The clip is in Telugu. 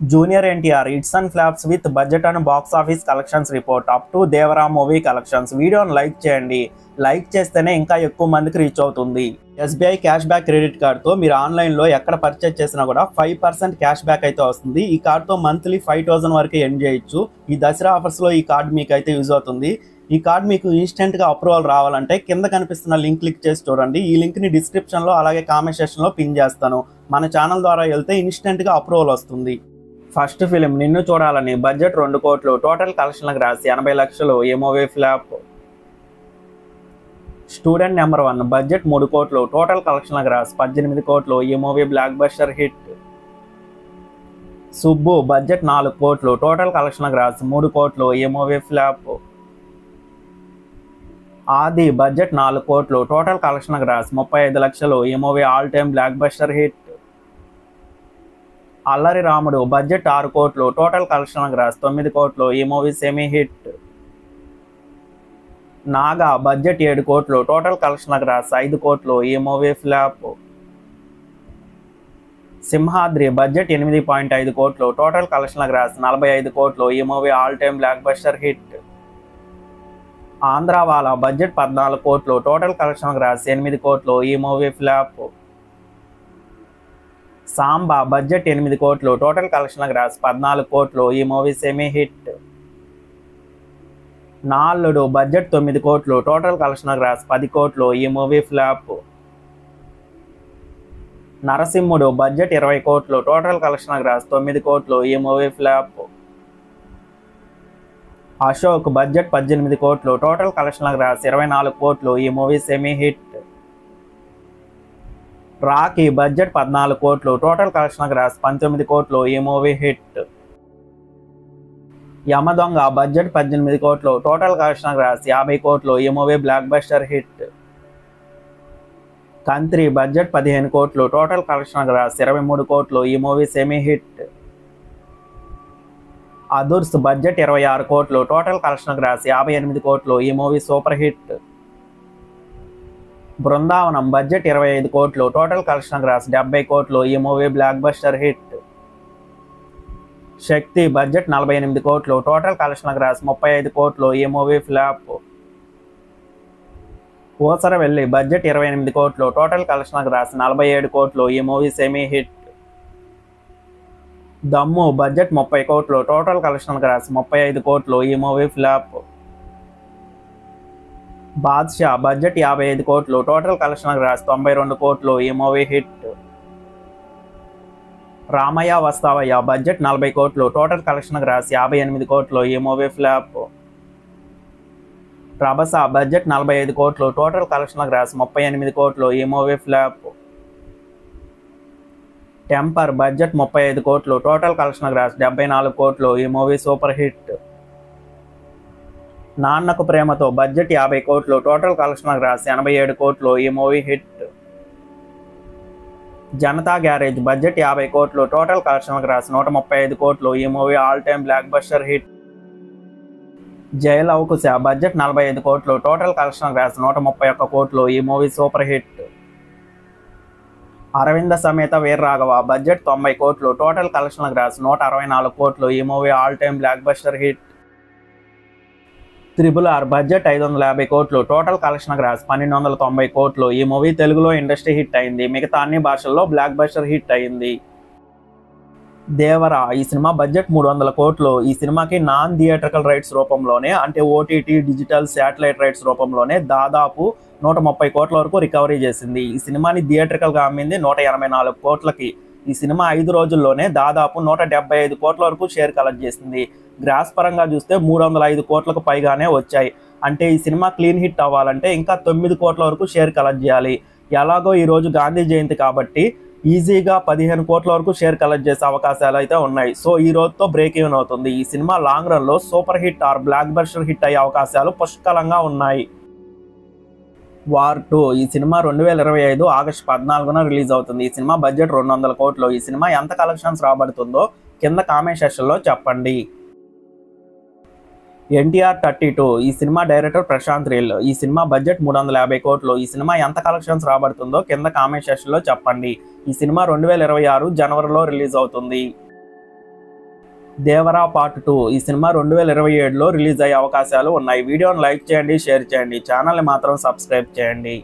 Junior NTR hits and flops with budget and box office collections report up to Devara movie collections. వీడియోని లైక్ చేయండి. లైక్ చేస్తేనే ఇంకా ఎక్కువ మందికి రీచ్ అవుతుంది. ఎస్బీఐ క్యాష్ బ్యాక్ క్రెడిట్ కార్డ్తో మీరు ఆన్లైన్లో ఎక్కడ పర్చేజ్ చేసినా కూడా ఫైవ్ పర్సెంట్ క్యాష్ బ్యాక్ అయితే వస్తుంది. ఈ కార్డ్తో మంత్లీ ఫైవ్ థౌసండ్ వరకు ఎన్ చేయొచ్చు. ఈ దసరా ఆఫర్స్లో ఈ కార్డ్ మీకు అయితే యూజ్ అవుతుంది. ఈ కార్డ్ మీకు ఇన్స్టెంట్గా అప్రూవల్ రావాలంటే కింద కనిపిస్తున్న లింక్ క్లిక్ చేసి చూడండి. ఈ లింక్ని డిస్క్రిప్షన్లో అలాగే కామెంట్ సెక్షన్లో పిన్ చేస్తాను. మన ఛానల్ ద్వారా వెళ్తే ఇన్స్టెంట్గా అప్రూవల్ వస్తుంది. ఫస్ట్ ఫిలిం నిన్ను చూడాలని బడ్జెట్ రెండు కోట్లు టోటల్ కలెక్షన్లకు రాసి ఎనభై లక్షలు ఏ movie flop. Student Number One budget మూడు కోట్లు టోటల్ కలెక్షన్లకు రాసి పద్దెనిమిది కోట్లు ఈ movie blockbuster hit. Subbu budget నాలుగు కోట్లు టోటల్ కలెక్షన్లకు రాసి మూడు కోట్లు ఈ మూవీ ఫ్లాప్. ఆది బడ్జెట్ నాలుగు కోట్లు టోటల్ కలెక్షన్లకు రాసి ముప్పై ఐదు లక్షలు ఈ movie all time blockbuster hit. Allari Ramudu budget ఆరు కోట్లు టోటల్ కలెక్షన్ గ్రాస్ తొమ్మిది కోట్లు ఈ movie semi hit Naaga budget ఏడు కోట్లు టోటల్ కలెక్షన్ గ్రాస్ ఐదు కోట్లు ఈ మూవీ ఫ్లాప్ సింహాద్రి బడ్జెట్ ఎనిమిది పాయింట్ ఐదు కోట్లు టోటల్ కలెక్షన్ గ్రాస్ నలభై ఐదు కోట్లు ఈ movie all time blockbuster hit Andhrawala budget పద్నాలుగు కోట్లు టోటల్ కలెక్షన్ గ్రాస్ ఎనిమిది కోట్లు ఈ మూవీ ఫ్లాప్ సాంబా బడ్జెట్ ఎనిమిది కోట్లు టోటల్ కలెక్షన్ల గ్రాస్ పద్నాలుగు కోట్లు. ఈ movie semi hit Naalludu budget తొమ్మిది కోట్లు టోటల్ కలెక్షన్లకు గ్రాస్ పది కోట్లు. ఈ మూవీ ఫ్లాప్ నరసింహుడు బడ్జెట్ ఇరవై కోట్లు టోటల్ కలెక్షన్ల గ్రాస్ తొమ్మిది కోట్లు. ఈ మూవీ ఫ్లాప్ అశోక్ బడ్జెట్ పద్దెనిమిది కోట్లు టోటల్ కలెక్షన్లకు గ్రాస్ ఇరవై నాలుగు కోట్లు. ఈ movie semi hit Rakhi budget పద్నాలుగు కోట్లు టోటల్ కలెక్షన్ గ్రాస్ పంతొమ్మిది కోట్లు ఈ మూవీ హిట్. యమదొంగ బడ్జెట్ పద్దెనిమిది కోట్లు టోటల్ కలెక్షన్ గ్రాస్ యాభై కోట్లు ఈ movie blockbuster hit. Kantri budget పదిహేను కోట్లు టోటల్ కలెక్షన్ గ్రాస్ ఇరవై మూడు కోట్లు ఈ movie semi hit. Adhurs budget ఇరవై ఆరు కోట్లు టోటల్ కలెక్షన్ గ్రాస్ యాభై ఎనిమిది కోట్లు ఈ movie super hit. Brindavanam budget ఇరవై ఐదు కోట్లు టోటల్ కలెక్షన్ గ్రాస్ డెబ్బై కోట్లు ఈ movie blockbuster hit Shakti budget నలభై ఎనిమిది కోట్లు టోటల్ కలెక్షన్ గ్రాస్ ముప్పై ఐదు కోట్లు ఈ మూవీ ఫ్లాప్ ఊసర వెళ్ళి బడ్జెట్ ఇరవై ఎనిమిది కోట్లు టోటల్ కలెక్షన్ గ్రాస్ నలభై ఏడు కోట్లు ఈ movie semi hit Dammu budget ముప్పై కోట్లు టోటల్ కలెక్షన్ గ్రాస్ ముప్పై ఐదు కోట్లు ఈ మూవీ ఫ్లాప్ బాద్షా బడ్జెట్ యాభై ఐదు కోట్లు టోటల్ కలెక్షన్ రాసి తొంభై రెండు కోట్లు ఈ movie hit. Ramayya Vasthavayya budget నలభై కోట్లు టోటల్ కలెక్షన్ రాసి యాభై ఎనిమిది కోట్లు ఈ మూవీ ఫ్లాప్. ప్రభస బడ్జెట్ నలభై ఐదు కోట్లు టోటల్ కలెక్షన్ రాసి ముప్పై ఎనిమిది కోట్లు ఈ మూవీ ఫ్లాప్. టెంపర్ బడ్జెట్ ముప్పై ఐదు కోట్లు టోటల్ కలెక్షన్ రాసి డెబ్బై నాలుగు కోట్లు ఈ movie super hit. Nannaku Prematho budget యాభై కోట్లు టోటల్ కలెక్షన్ రాసి ఎనభై ఏడు కోట్లు ఈ movie hit. Janatha garage budget యాభై కోట్లు టోటల్ కలెక్షన్ రాసి నూట ముప్పై ఐదు కోట్లు ఈ movie all time blockbuster hit. Jail అవకుశ బడ్జెట్ నలభై ఐదు కోట్లు టోటల్ కలెక్షన్ రాసి నూట ముప్పై ఒక్క కోట్లు ఈ movie super hit. Aravinda Sametha Veera Raghava budget తొంభై కోట్లు టోటల్ కలెక్షన్ రాసి నూట అరవై నాలుగు కోట్లు ఈ movie all time blockbuster hit. Triple R budget ఐదు వందల యాభై కోట్లు. టోటల్ కలెక్షన్ రాసి పన్నెండు వందల తొంభై కోట్లు. ఈ మూవీ తెలుగులో ఇండస్ట్రీ హిట్ అయింది. మిగతా అన్ని భాషల్లో బ్లాక్ బస్టర్ హిట్ అయింది. దేవరా ఈ సినిమా బడ్జెట్ మూడు వందల కోట్లు. ఈ సినిమాకి నాన్ థియేట్రికల్ రైట్స్ రూపంలోనే అంటే ఓటీటీ డిజిటల్ శాటిలైట్ రైట్స్ రూపంలోనే దాదాపు నూట ముప్పై కోట్ల వరకు రికవరీ చేసింది. ఈ సినిమాని థియేట్రికల్గా అమ్మింది నూట ఎనభై నాలుగు కోట్లకి. ఈ సినిమా ఐదు రోజుల్లోనే దాదాపు నూట డెబ్బై ఐదు కోట్ల వరకు షేర్ కలెక్ట్ చేసింది. గ్రాస్ పరంగా చూస్తే మూడు వందల ఐదు కోట్లకు పైగానే వచ్చాయి. అంటే ఈ సినిమా క్లీన్ హిట్ అవ్వాలంటే ఇంకా తొమ్మిది కోట్ల వరకు షేర్ కలెక్ట్ చేయాలి. ఎలాగో ఈరోజు గాంధీ జయంతి కాబట్టి ఈజీగా పదిహేను కోట్ల వరకు షేర్ కలెక్ట్ చేసే అవకాశాలు అయితే ఉన్నాయి. సో ఈ రోజుతో బ్రేక్ ఈవెన్ అవుతుంది. ఈ సినిమా లాంగ్ రన్లో super hit or blockbuster hit అయ్యే అవకాశాలు పుష్కలంగా ఉన్నాయి. వార్ టూ ఈ సినిమా రెండు వేల ఇరవై ఐదు ఆగస్టు పద్నాలుగున రిలీజ్ అవుతుంది. ఈ సినిమా బడ్జెట్ రెండు వందల కోట్లు. ఈ సినిమా ఎంత కలెక్షన్స్ రాబడుతుందో కింద కామెంట్ సెక్షన్లో చెప్పండి. ఎన్టీఆర్ థర్టీ టూ ఈ సినిమా డైరెక్టర్ ప్రశాంత్ రీల్ ఈ సినిమా బడ్జెట్ మూడు వందల యాభై కోట్లు ఈ సినిమా ఎంత కలెక్షన్స్ రాబడుతుందో కింద కామెంట్ సెషన్లో చెప్పండి. ఈ సినిమా రెండు వేల ఇరవై ఆరు జనవరిలో రిలీజ్ అవుతుంది. దేవరా పార్ట్ టూ ఈ సినిమా రెండు వేల ఇరవై ఏడులో రిలీజ్ అయ్యే అవకాశాలు ఉన్నాయి. వీడియోను లైక్ చేయండి షేర్ చేయండి. ఛానల్ని మాత్రం సబ్స్క్రైబ్ చేయండి.